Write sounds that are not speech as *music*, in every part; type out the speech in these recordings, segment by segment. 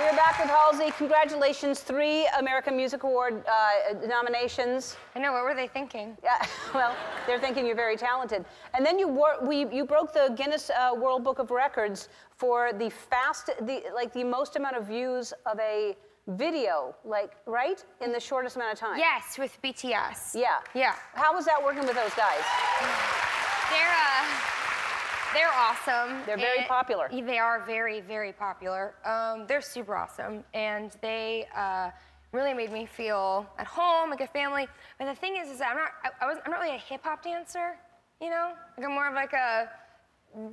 We're back with Halsey. Congratulations, three American Music Award uh, nominations. I know, what were they thinking? *laughs* Yeah, well, they're thinking you're very talented. And then you we, you broke the Guinness uh, World Book of Records for the fast, the like the most amount of views of a video, like right in the shortest amount of time. Yes, with BTS. Yeah. Yeah. How was that working with those guys? They're, uh, they're awesome. They're very popular. They are very, very popular. Um, they're super awesome, and they uh, really made me feel at home, like a family. But the thing is, is that I'm not, I, I was, I'm not really a hip hop dancer, you know? Like I'm more of like a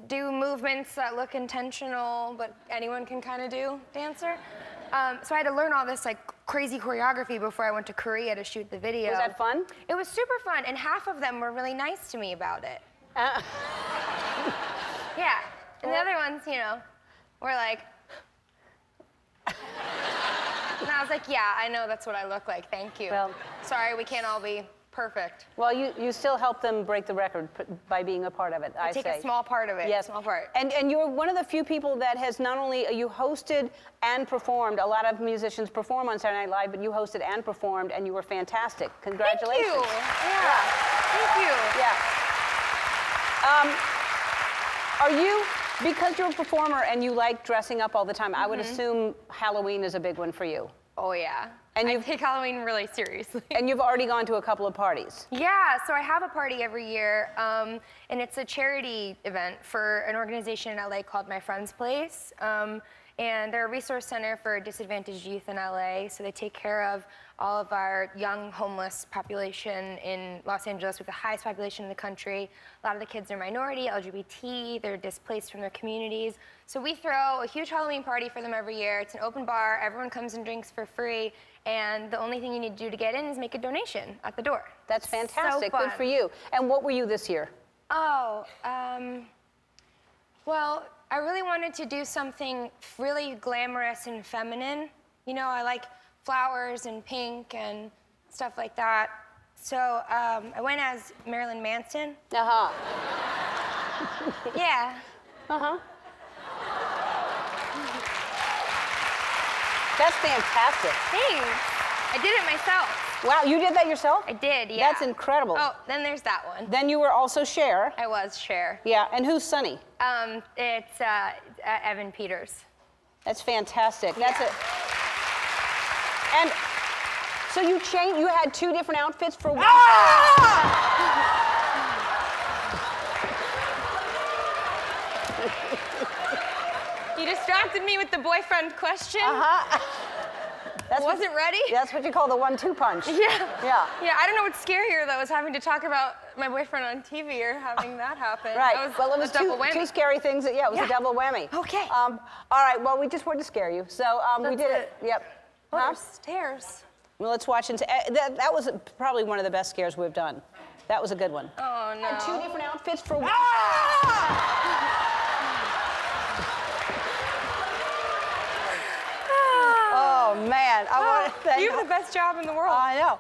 do movements that look intentional, but anyone can kind of do dancer. Um, so I had to learn all this like crazy choreography before I went to Korea to shoot the video. Was that fun? It was super fun, and half of them were really nice to me about it. Uh. And the other ones, you know, were like. and I was like, yeah, I know that's what I look like. Thank you. Well- Sorry, we can't all be perfect. well, you, you still helped them break the record by being a part of it, I Take say. a small part of it. Yes. Small part. And, and you're one of the few people that has not only, uh, you hosted and performed, a lot of musicians perform on Saturday Night Live, but you hosted and performed, and you were fantastic. Congratulations. Thank you. Yeah. Thank you. Yeah. Um, are you, because you're a performer and you like dressing up all the time, I would Mm-hmm. assume Halloween is a big one for you. Oh yeah. And you've- take Halloween really seriously. And you've already gone to a couple of parties. Yeah, so I have a party every year, um, and it's a charity event for an organization in LA called My Friend's Place. Um, and they're a resource center for disadvantaged youth in LA, so they take care of all of our young homeless population in Los Angeles with the highest population in the country. A lot of the kids are minority, LGBT, they're displaced from their communities. So we throw a huge Halloween party for them every year. It's an open bar, everyone comes and drinks for free, and the only thing you need to do to get in is make a donation at the door. That's So fantastic. Good for you. And what were you this year? Oh, um, well, I really wanted to do something really glamorous and feminine. You know, I like flowers and pink and stuff like that. So um, I went as Marilyn Manson. Uh huh. Yeah. Uh huh. That's fantastic. Thanks. I did it myself. Wow, you did that yourself? I did, yeah. That's incredible. Oh, then there's that one. Then you were also Cher. I was Cher. Yeah, and who's Sonny? Um, it's uh, uh, Evan Peters. That's fantastic. That's Yeah. it. And so you changed. You had two different outfits for one. You *laughs* distracted me with the boyfriend question. Uh-huh. *laughs* That's what- Wasn't ready. That's what you call the one-two punch. Yeah. Yeah. Yeah, I don't know what's scarier though, is having to talk about my boyfriend on TV or having that happen. Right. That was well, it was double two, whammy. two scary things. That, yeah, it was a double whammy. Okay. Um, all right. Well, we just wanted to scare you, so um, we did it. it. Yep. Oh, Huh? stairs. Well, let's watch and. Uh, that, that was probably one of the best scares we've done. That was a good one. Oh no. Had two different outfits for one. Oh man, I want to thank you have the best job in the world. I know.